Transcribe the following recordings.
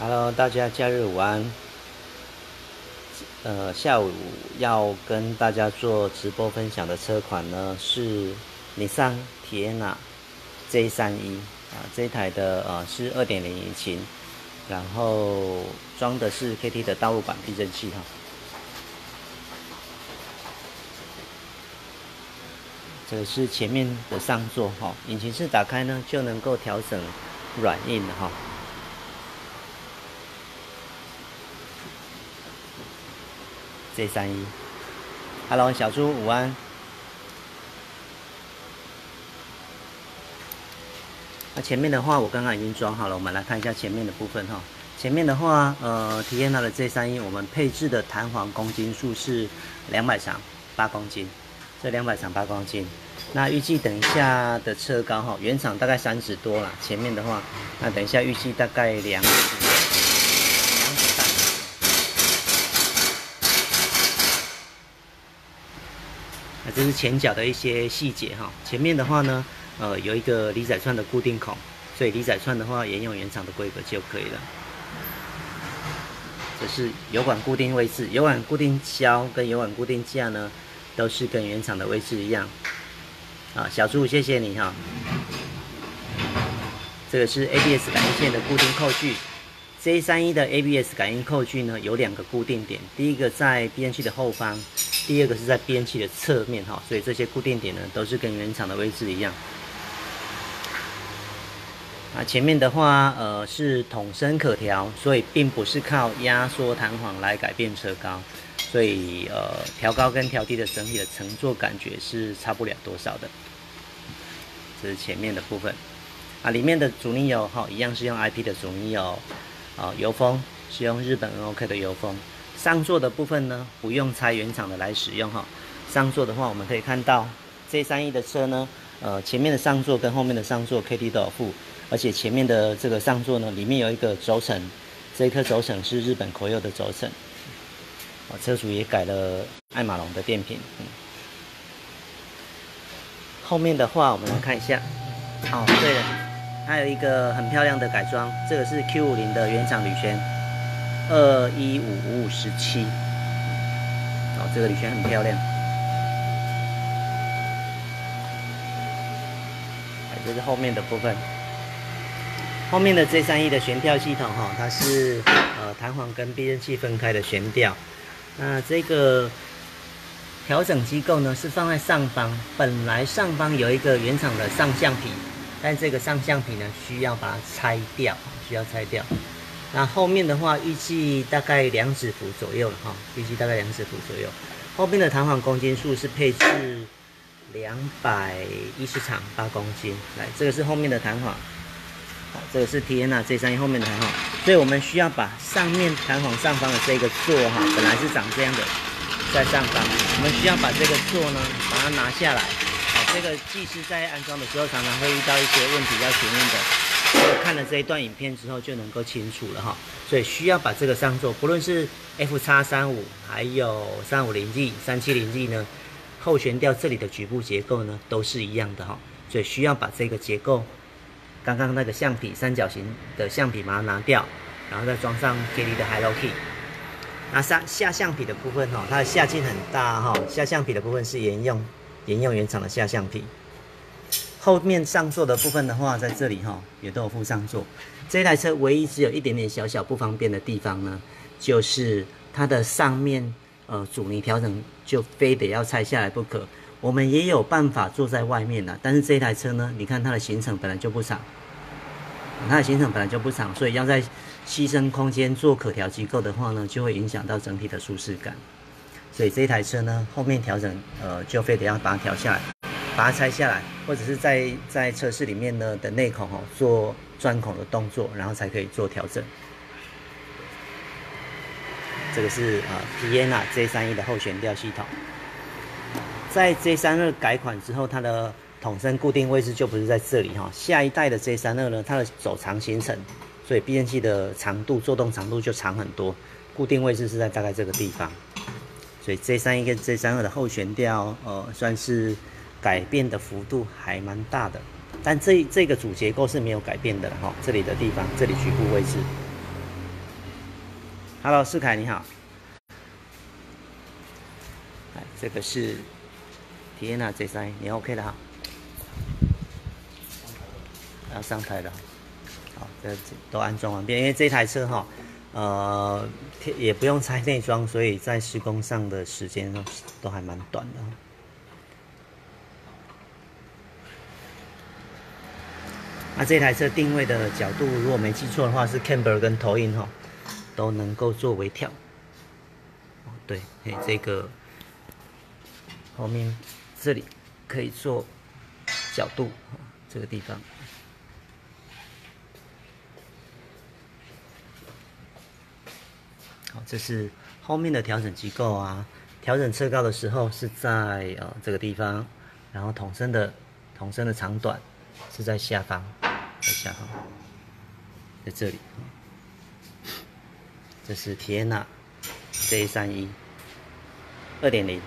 Hello，大家假日午安。呃，下午要跟大家做直播分享的车款呢是尼桑提 n a J 三一啊，这一台的呃是二点零引擎，然后装的是 KT 的道路版避震器哈。这个是前面的上座哈，引擎室打开呢就能够调整软硬的哈。J 三一，Hello，小猪午安。那前面的话，我刚刚已经装好了，我们来看一下前面的部分哈。前面的话，呃，体验到的 J 三一，我们配置的弹簧公斤数是两百长八公斤，这两百长八公斤。那预计等一下的车高哈，原厂大概三十多了，前面的话，那等一下预计大概两这是前脚的一些细节哈，前面的话呢，呃，有一个离载串的固定孔，所以离载串的话沿用原厂的规格就可以了。这是油管固定位置，油管固定销跟油管固定架呢，都是跟原厂的位置一样。啊，小猪，谢谢你哈。这个是 ABS 感应线的固定扣具，J 三一的 ABS 感应扣具呢有两个固定点，第一个在变器的后方。第二个是在边器的侧面哈，所以这些固定点呢都是跟原厂的位置一样。啊，前面的话呃是筒身可调，所以并不是靠压缩弹簧来改变车高，所以呃调高跟调低的整体的乘坐感觉是差不了多少的。这是前面的部分。啊，里面的阻尼油哈一样是用 IP 的阻尼油，啊油封是用日本 NOK 的油封。上座的部分呢，不用拆原厂的来使用哈。上座的话，我们可以看到 J 三一的车呢，呃，前面的上座跟后面的上座 KT 都有附，而且前面的这个上座呢，里面有一个轴承，这一颗轴承是日本口柚的轴承。哦，车主也改了爱马龙的电瓶。嗯。后面的话，我们来看一下。哦，对了，还有一个很漂亮的改装，这个是 Q 五零的原厂铝圈。二一五五五十七，哦，这个铝圈很漂亮。哎这是后面的部分，后面的 J 三一的悬吊系统哈，它是呃弹簧跟避震器分开的悬吊。那这个调整机构呢是放在上方，本来上方有一个原厂的上橡皮，但这个上橡皮呢需要把它拆掉，需要拆掉。那后面的话，预计大概两指幅左右了哈，预计大概两指幅左右。后面的弹簧公斤数是配置两百一十场八公斤。来，这个是后面的弹簧，好，这个是 T N A 这三后面的弹簧，所以我们需要把上面弹簧上方的这个座哈，本来是长这样的，在上方，我们需要把这个座呢，把它拿下来。好，这个技师在安装的时候，常常会遇到一些问题要询问的。看了这一段影片之后就能够清楚了哈，所以需要把这个上座，不论是 F 叉三五还有三五零 G、三七零 G 呢，后悬吊这里的局部结构呢都是一样的哈，所以需要把这个结构，刚刚那个橡皮三角形的橡皮把它拿掉，然后再装上 KD 的 Hello Key。那上下橡皮的部分哈，它的下径很大哈，下橡皮的部分是沿用沿用原厂的下橡皮。后面上座的部分的话，在这里哈也都有附上座。这台车唯一只有一点点小小不方便的地方呢，就是它的上面呃阻尼调整就非得要拆下来不可。我们也有办法坐在外面的，但是这台车呢，你看它的行程本来就不长，它的行程本来就不长，所以要在牺牲空间做可调机构的话呢，就会影响到整体的舒适感。所以这台车呢，后面调整呃就非得要把它调下来。把它拆下来，或者是在在车室里面呢的内孔哦做钻孔的动作，然后才可以做调整。这个是啊，T N A J 三一的后悬吊系统。在 J 三二改款之后，它的筒身固定位置就不是在这里哈。下一代的 J 三二呢，它的走长行程，所以避震器的长度、做动长度就长很多。固定位置是在大概这个地方，所以 J 三一跟 J 三二的后悬吊，呃，算是。改变的幅度还蛮大的，但这这个主结构是没有改变的哈。这里的地方，这里局部位置，Hello，世凯你好。哎，这个是体验娜这三，你 OK 的哈？要上台了。好，这都安装完毕，因为这台车哈，呃，也不用拆内装，所以在施工上的时间都都还蛮短的。那这台车定位的角度，如果没记错的话，是 camber 跟投影哈，都能够做微调。哦，对，哎，这个后面这里可以做角度，这个地方。好，这是后面的调整机构啊。调整车高的时候是在呃这个地方，然后筒身的筒身的长短是在下方，一下哈，在这里。这是天呐 J 三一二点零。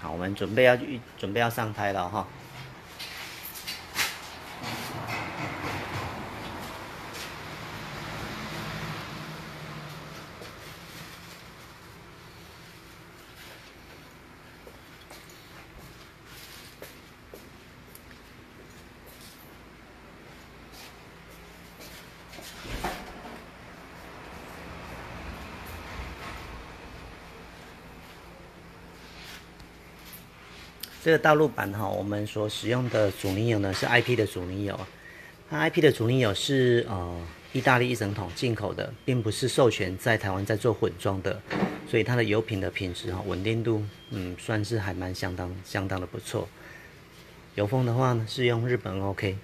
好，我们准备要准备要上胎了哈。这个道路板哈，我们所使用的阻尼油呢是 IP 的阻尼油，它 IP 的阻尼油是呃意大利一整桶进口的，并不是授权在台湾在做混装的，所以它的油品的品质哈稳定度嗯算是还蛮相当相当的不错。油封的话呢是用日本 OK，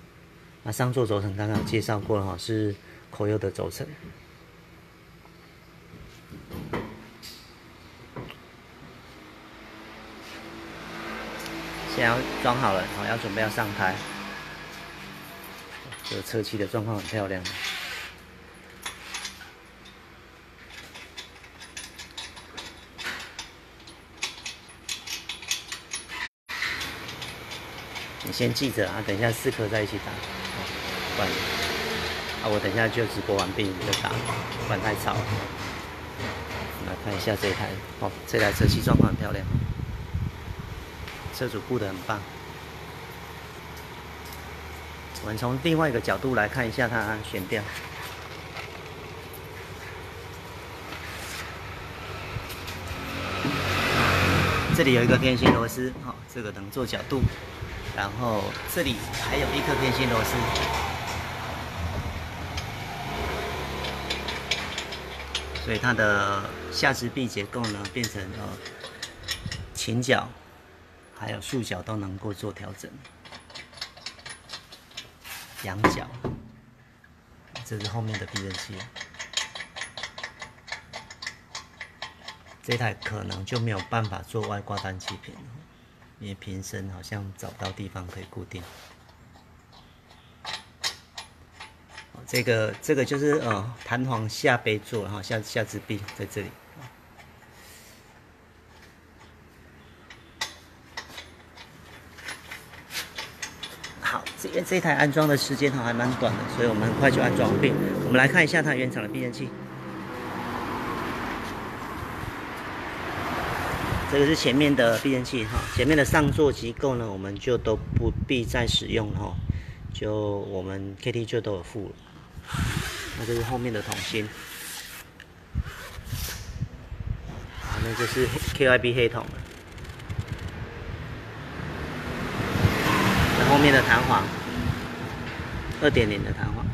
那上座轴承刚刚介绍过了哈，是口油的轴承。现在装好了，然后要准备要上台。这个车漆的状况很漂亮。你先记着啊，等一下四颗在一起打，不然啊我等一下就直播完毕你就打，不然太吵了。来看一下这台，哦，这台车漆状况很漂亮。车主顾得很棒。我们从另外一个角度来看一下它悬吊。这里有一个偏心螺丝，好，这个能做角度。然后这里还有一颗偏心螺丝，所以它的下支臂结构呢变成了倾角。还有竖角都能够做调整，仰角，这是后面的避震器，这台可能就没有办法做外挂单气瓶因为瓶身好像找不到地方可以固定。这个这个就是呃弹簧下杯座哈下下支臂在这里。因为这台安装的时间哈还蛮短的，所以我们很快就安装完。我们来看一下它原厂的避震器。这个是前面的避震器哈，前面的上座机构呢，我们就都不必再使用哈，就我们 KT 就都有附了。那这是后面的筒芯，那这是 KYB 黑筒，那后面的弹簧。二点零的弹簧，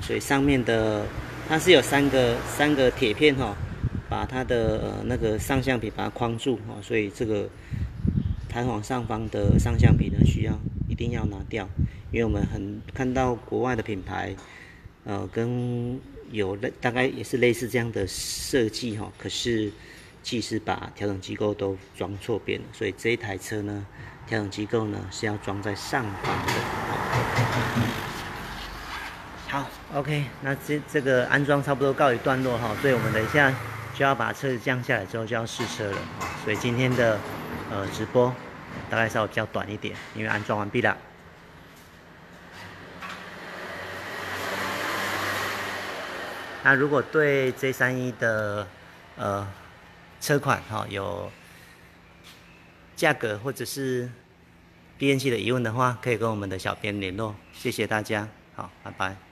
所以上面的它是有三个三个铁片哈，把它的呃那个上橡皮把它框住哈，所以这个弹簧上方的上橡皮呢需要一定要拿掉，因为我们很看到国外的品牌，呃跟有类大概也是类似这样的设计哈，可是技师把调整机构都装错边了，所以这一台车呢。调整机构呢是要装在上方的。好，OK，那这这个安装差不多告一段落哈，所以我们等一下就要把车子降下来之后就要试车了。所以今天的呃直播大概稍微比较短一点，因为安装完毕了。那如果对 J 三一的呃车款哈有价格或者是变器的疑问的话，可以跟我们的小编联络。谢谢大家，好，拜拜。